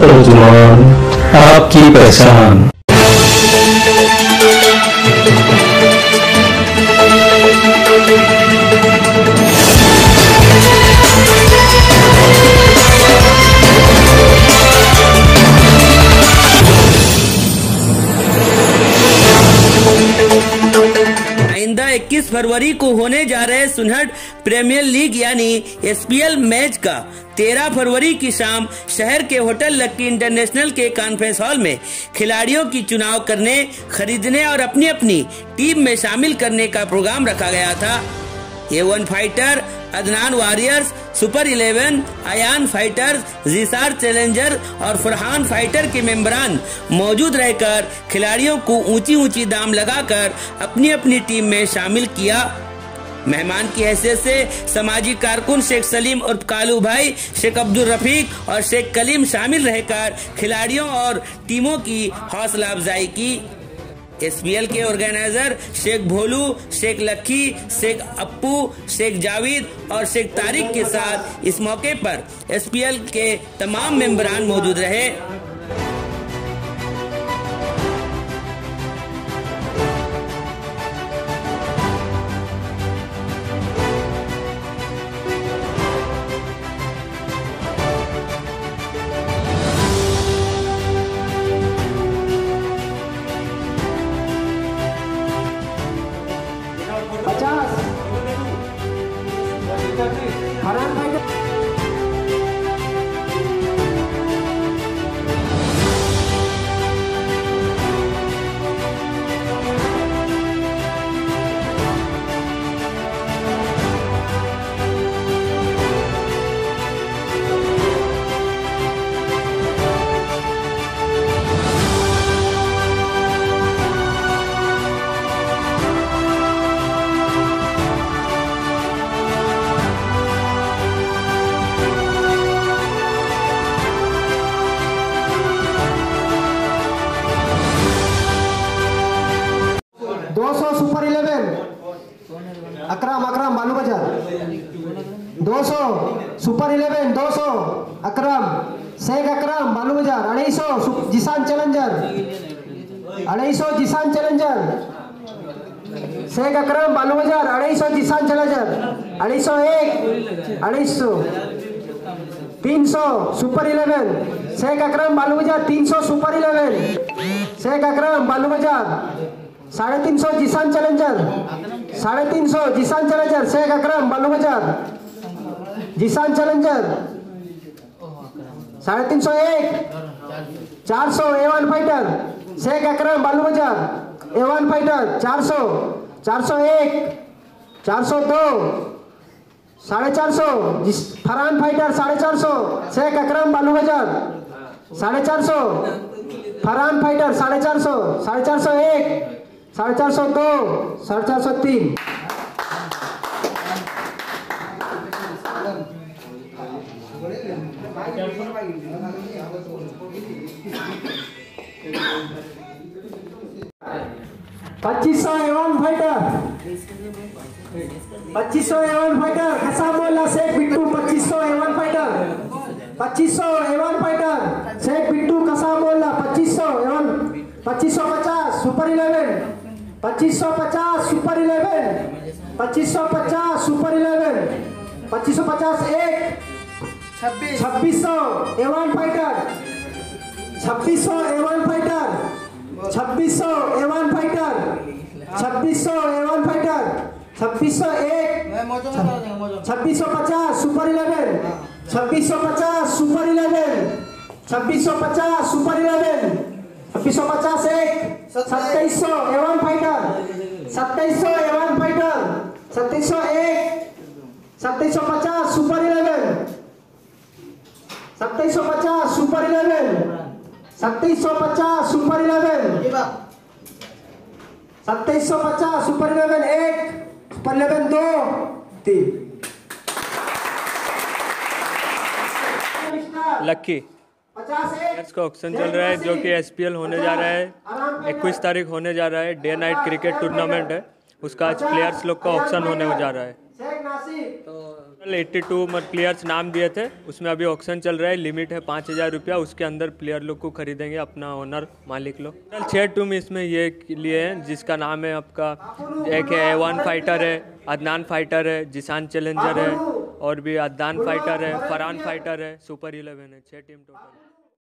तर्जुमान आपकी पहचान 21 फरवरी को होने जा रहे सुनहट प्रीमियर लीग, यानी एसपीएल मैच का 13 फरवरी की शाम शहर के होटल लक्की इंटरनेशनल के कॉन्फ्रेंस हॉल में खिलाड़ियों की चुनाव करने, खरीदने और अपनी अपनी टीम में शामिल करने का प्रोग्राम रखा गया था। A one fighter Adnan warriors super eleven Ayan fighters Jisar challenger और फरहान फाइटर के मेंबरान मौजूद रहकर खिलाड़ियों को ऊँची ऊँची दाम लगाकर अपनी अपनी टीम में शामिल किया। मेहमान की हैसियत से समाजी कारकुन शेख सलीम और कालू भाई, शेख अब्दुल रफीक और शेख कलीम शामिल रहकर खिलाड़ियों और टीमों की हौसला अफजाई की। एसपीएल के ऑर्गेनाइजर शेख भोलू, शेख लक्की, शेख अप्पू, शेख जावेद और शेख तारिक के साथ इस मौके पर एसपीएल के तमाम मेंबरान मौजूद रहे। अकरम अकरम, बालू बाज़ार। दो सौ, सुपर इलेवन, दो सौ, अकरम शेख अकरम, बालू बाज़ार, अढ़ाई सौ जिसान चैलेंजर। अढ़ाई सौ, जिसान चैलेंजर। शेख अकरम, बालू बाज़ार, अढ़ाई सौ, जिसान चैलेंजर। अढ़ाई सौ एक, अढ़ाई सौ, तीन सौ, सुपर इलेवन। शेख अकरम, बालू बाज़ार, तीन सौ, सुपर इलेवन। शेख अकरम, बालू बाज़ार, साढ़े तीन सौ, जिसान चैलेंजर। साढ़े तीन सौ, जिसान चैलेंजर शेख अकरम बालू बाज़ार। जिसान चैलेंजर। साढ़े तीन सौ एक, चार सौ A one fighter Sheikh Akram Balu Bazaar. A one fighter चार सौ चार सौ एक, चार सौ दो, साढ़े चार सौ। जिस फरहान फाइटर साढ़े चार सौ शेख अकरम बालू बाज़ार। साढ़े चार सौ, फरहान फाइटर साढ़े चार सौ, साढ़े चार सौ एक साढ़े चार सौ दो, साढ़े चार सौ तीन। पच्चीस सौ एवन फाइटर। पच्चीस सौ एवन फाइटर खसा मोला शेख बिट्टू, पच्चीस सौ एवन फाइटर। पच्चीस सौ एवन फाइटर, शेख बिट्टू कसा मोला पच्चीस सौ एवन पच्चीस सौ पचास, सुपर इलेवन। पच्चीस सौ पचास सुपर इलेवन पच्चीस सौ पचास सुपर इलेवन पच्चीस सौ पचास एक छब्बीस। छब्बीस सौ एवन फाइटर छब्बीस सौ एवन फाइटर छब्बीस सौ एवन फाइटर छब्बीस सौ एवन फाइटर छब्बीस सौ एक छब्बीस सौ पचास सुपर इलेवन छब्बीस सौ पचास सुपर इलेवन छब्बीस सौ पचास सुपर इलेवन छब्बीस सौ पचास एक सत्ताईस सौ एवन फाइटर सत्ताईस सौ एवन फाइटर सत्ताईस सौ एक सत्ताईस सौ पचास सुपर इलेवन सत्ताईस सौ पचास सुपर इलेवन सत्ताईस सौ पचास सुपर इलेवन सत्ताईस सौ पचास सुपर इलेवन एक सुपर इलेवन दो तीन लक्की पचास एक प्लेयर्स का ऑप्शन चल रहा है, जो कि एसपीएल होने जा रहा है। इक्कीस तारीख होने जा रहा है डे नाइट क्रिकेट टूर्नामेंट है। उसका आज प्लेयर्स लोग का ऑप्शन होने जा रहा है। शेख एट्टी टू 82 प्लेयर्स नाम दिए थे, उसमें अभी ऑक्शन चल रहा है लिमिट है पाँच हज़ार रुपया, उसके अंदर प्लेयर लोग को खरीदेंगे अपना ओनर मालिक लोग। टोटल छः टीम इसमें ये लिए हैं, जिसका नाम है आपका, एक है एवान फाइटर है अदनान फाइटर है जिसान चैलेंजर है, और भी अदनान फाइटर है फरहान फाइटर है सुपर इलेवन है छः टीम टोटल